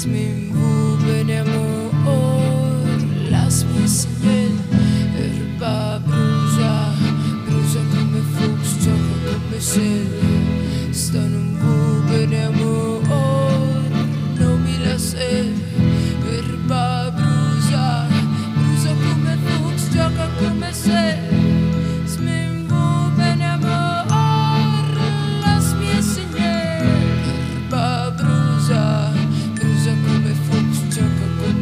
Lass mich, wo oh.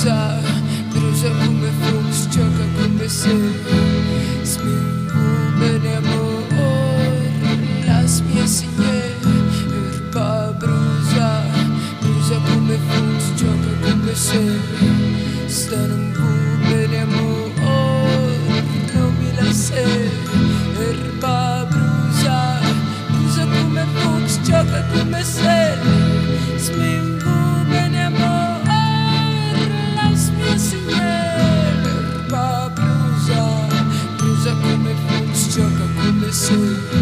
brusa Brusa come fox Gioca come se. Smingu bene amor Las mie signe Erba brusa Brusa come fox Gioca come se. Stanno bene amor Non mi la sei Erba brusa Brusa come fox Gioca come se. Smingu soon.